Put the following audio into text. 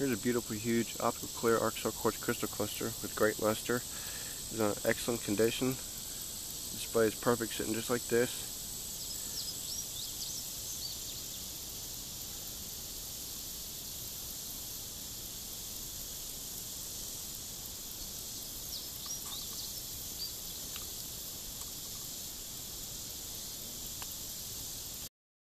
Here's a beautiful, huge, optical clear Arkansas quartz crystal cluster with great luster. It's in excellent condition. Display is perfect sitting just like this.